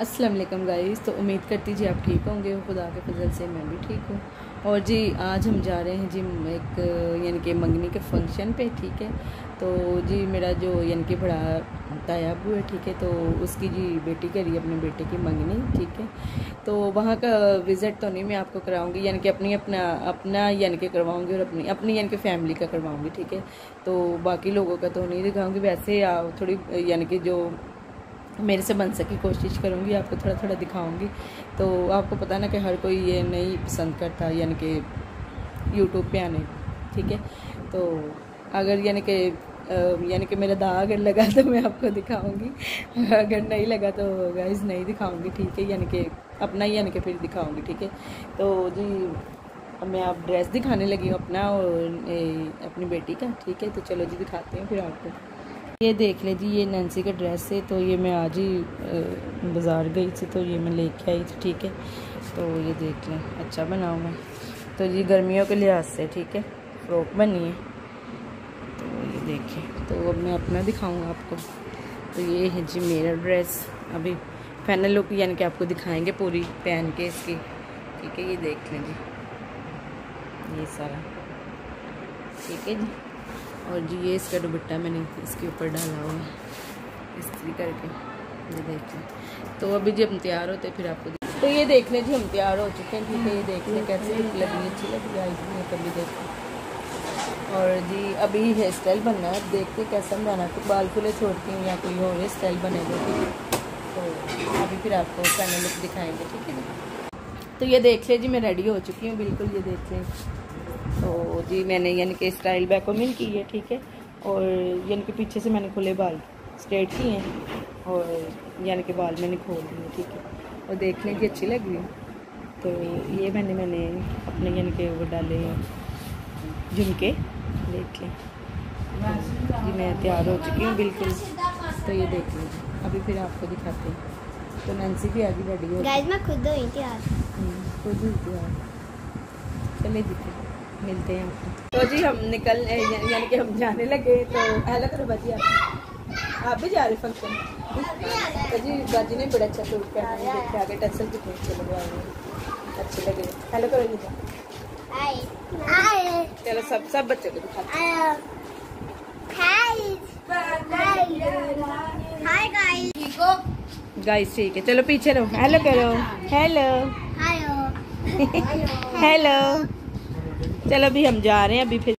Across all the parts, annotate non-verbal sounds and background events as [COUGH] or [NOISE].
अस्सलाम वालेकुम गाइस तो उम्मीद करती जी आप ठीक होंगे। खुदा के फजल से मैं भी ठीक हूँ। और जी, आज हम जा रहे हैं जी एक, यानी कि मंगनी के फ़ंक्शन पे, ठीक है? तो जी, मेरा जो, यानी कि बड़ा तायाबू है, ठीक है? तो उसकी जी बेटी करी अपने बेटे की मंगनी, ठीक है? तो वहाँ का विज़िट तो नहीं मैं आपको कराऊँगी, यानी कि अपनी, अपना अपना, यानी कि करवाऊँगी और अपनी अपनी, यानी कि फैमिली का करवाऊँगी, ठीक है? तो बाकी लोगों का तो नहीं दिखाऊँगी। वैसे थोड़ी, यानी कि जो मेरे से बन सके कोशिश करूँगी आपको थोड़ा थोड़ा दिखाऊँगी। तो आपको पता ना कि हर कोई ये नहीं पसंद करता यानी कि यूट्यूब पे आने। ठीक है? तो अगर यानी कि यानी कि मेरा दाग अगर लगा तो मैं आपको दिखाऊँगी। अगर नहीं लगा तो गाइज़ नहीं दिखाऊँगी ठीक है? यानी कि अपना ही यानी कि फिर दिखाऊँगी ठीक है? तो जी मैं आप ड्रेस दिखाने लगी हूँ अपना और ए, अपनी बेटी का ठीक है? तो चलो जी दिखाते हैं फिर आपको। ये देख ले जी, ये नैन्सी का ड्रेस है तो ये मैं आज ही बाज़ार गई थी तो ये मैं लेके आई थी, ठीक है? तो ये देख लें अच्छा बनाऊँ मैं तो ये गर्मियों के लिहाज से, ठीक है? फ्रॉक बनी है। तो ये देखें तो अब मैं अपना दिखाऊँगा आपको। तो ये है जी मेरा ड्रेस अभी फाइनल लुक यानी कि आपको दिखाएँगे पूरी पहन के इसकी। ठीक है, ये देख लें जी। ये सारा। ठीक है जी? और जी, ये इसका दुपट्टा मैंने इसके ऊपर डाला हुआ इस्त्री करके, ये देख लें तो अभी जब हम तैयार होते फिर आपको तो ये देख लें जी हम तैयार हो चुके हैं ठीक है ये देख लें कैसे लगी अच्छी लगी थी कभी देख। और जी, अभी हेयर स्टाइल बनना है देखते कैसा बनाना तो बाल खुले छोड़ती हूँ या कोई और हेयर स्टाइल बनेगा ठीक है? तो अभी फिर आपको फाइनल लुक दिखाएँगे, ठीक है तो ये देख लें जी, मैं रेडी हो चुकी हूँ, बिल्कुल ये देख लें। तो जी मैंने यानी कि स्टाइल बैक बैकोमिन की है ठीक है? और यानी कि पीछे से मैंने खुले बाल स्ट्रेट किए हैं और यानी कि बाल मैंने खोल दिए ठीक है? और देखने की अच्छी लग रही तो ये मैंने मैंने अपने यानी कि वो डाले झुमके देख लें। जी मैं तैयार हो चुकी हूँ बिल्कुल। तो ये देख लीजिए अभी फिर आपको दिखाते हैं। तो नैन्सी भी आगे रेडी हो। मैं खुद हुई तैयार। हम्म, खुद हुई तैयार। चले जी मिलते हैं तो जी हम निकल यानी कि हम जाने लगे तो हेलो करो बाजी आप आप भी जा रहे फ़ंक्शन तो जी बाजी ने बड़ा अच्छा सूट पहना है देखे आगे टसल कितने अच्छे लगवाए हैं अच्छे लगे। हेलो करो जी चलो सब सब बच्चों को दिखाते गाइस ठीक है। चलो पीछे रहो। हेलो करो। हेलो हेलो [LAUGHS] चलो, अभी हम जा रहे हैं, अभी फिर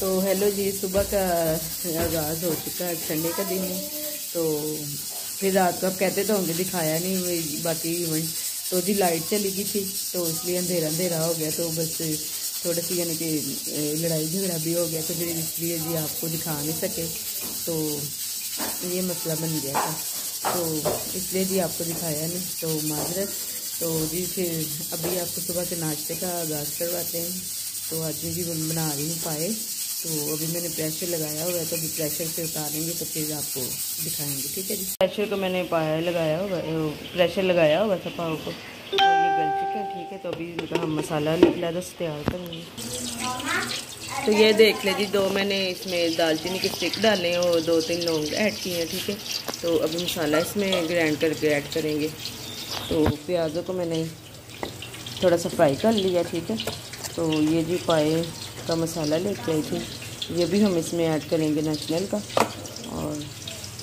तो हेलो जी, सुबह का आगाज़ हो चुका है संडे का दिन है तो फिर रात को आप कहते तो होंगे, दिखाया नहीं बाकी इवेंट तो जी लाइट चली गई थी तो इसलिए अंधेरा अंधेरा हो गया तो बस थोड़ा सी यानी कि लड़ाई झगड़ा भी हो गया तो फिर इसलिए जी आपको दिखा नहीं सके। तो ये मसला बन गया था। तो इसलिए जी आपको दिखाया नहीं तो माजरत। तो जी फिर अभी आपको सुबह के नाश्ते का आगाज़ करवाते हैं। तो आज जी बना रही हूँ पाए तो अभी मैंने प्रेशर लगाया हुआ है तो अभी प्रेशर से उतारेंगे तो फिर आपको दिखाएँगे, ठीक है जी? प्रेशर को मैंने पाया, लगाया हुआ प्रेशर लगाया हुआ था पाव को। तो गल चुके हैं, ठीक है तो अभी इनका हम मसाला निकला दस तैयार करेंगे। तो ये देख ले जी, दो मैंने इसमें दालचीनी के स्टिक डाले हैं और दो तीन लोग ऐड किए हैं, ठीक है? तो अभी मसाला इसमें ग्राइंड करके ऐड करेंगे। तो प्याज़ों को मैंने थोड़ा सा फ्राई कर लिया, ठीक है? तो ये जी पाए का मसाला लेके आई थी। ये भी हम इसमें ऐड करेंगे नेशनल का। और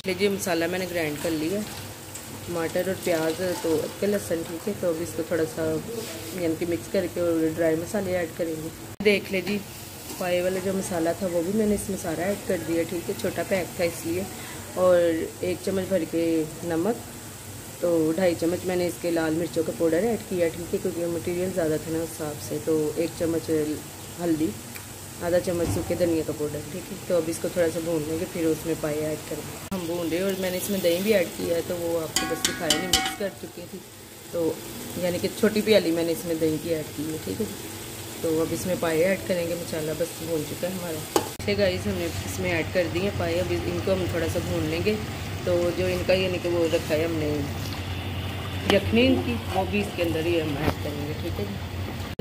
लीजिए मसाला मैंने ग्राइंड कर लिया टमाटर और प्याज तो के लहसन, ठीक है? तो अभी इसको थोड़ा सा यानी कि मिक्स करके और ड्राई मसाले ऐड करेंगे। देख ले जी, पाए वाला जो मसाला था, वो भी मैंने इसमें सारा ऐड कर दिया, ठीक है? छोटा पैक था इसलिए। और एक चम्मच भर के नमक तो ढाई चम्मच मैंने इसके लाल मिर्चों का पाउडर ऐड किया, ठीक है? क्योंकि मटेरियल ज़्यादा था ना उस हिसाब से तो एक चम्मच हल्दी। आधा चम्मच सूखे धनिया का पाउडर ठीक है? तो अब इसको थोड़ा सा भून लेंगे, फिर उसमें पाए ऐड करेंगे। हम भून रहे और मैंने इसमें दही भी ऐड किया है तो वो आपको बस दिखाया नहीं मिक्स कर चुकी थी। तो यानी कि छोटी प्याली मैंने इसमें दही की ऐड की है, ठीक है तो अब इसमें पाए ऐड करेंगे, मसाला बस भून चुका है हमारा। ले गाइस हमने इसमें ऐड कर दिए पाए अब इनको हम थोड़ा सा भून लेंगे। तो जो इनका यानी कि वो रखा है हमने, यखनी इनकी, वो भी इसके अंदर ही हम ऐड करेंगे, ठीक है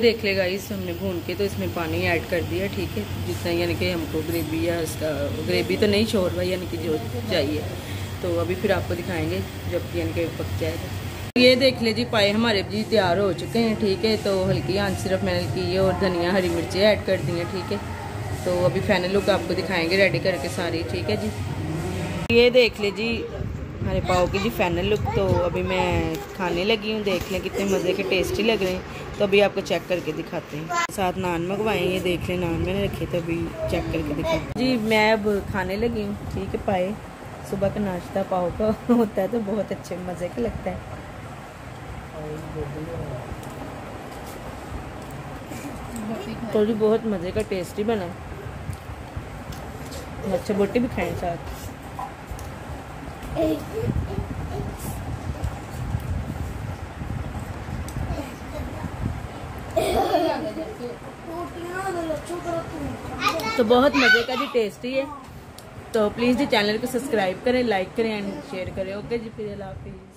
देख ले गाइस हमने भून के तो इसमें पानी ऐड कर दिया, ठीक है? जितना यानी कि हमको ग्रेवी या इसका, ग्रेवी तो नहीं छोड़ यानी कि जो चाहिए। तो अभी फिर आपको दिखाएँगे, जब यानी कि पक जाएगा ये देख ले जी, पाए हमारे जी तैयार हो चुके हैं, ठीक है? तो हल्की आँच सिर्फ़ मैंने की है और धनिया, हरी मिर्चें ऐड कर दी हैं, ठीक है? तो अभी फाइनल लुक आपको दिखाएँगे रेडी करके सारी, ठीक है जी? ये देख ले जी, हमारे पाओ की जी फाइनल लुक तो अभी मैं खाने लगी हूँ। देख लें कितने मज़े के टेस्टी लग रहे हैं। तो अभी आपको चेक करके दिखाते हैं। साथ नान मंगवाए ये देख लें नान, मैंने रखे तो अभी चेक करके दिखाते जी, मैं अब खाने लगी हूँ, ठीक है, पाए। सुबह का नाश्ता पाओ का [LAUGHS] होता है तो बहुत अच्छे, मज़े का लगता है। तो जी बहुत मज़े का टेस्टी बना अच्छा बोटी भी खाएँ साथ। तो बहुत मज़े का जी टेस्टी है तो प्लीज़ जी चैनल को सब्सक्राइब करें लाइक करें एंड शेयर करें। ओके जी, फिर हाफिज़।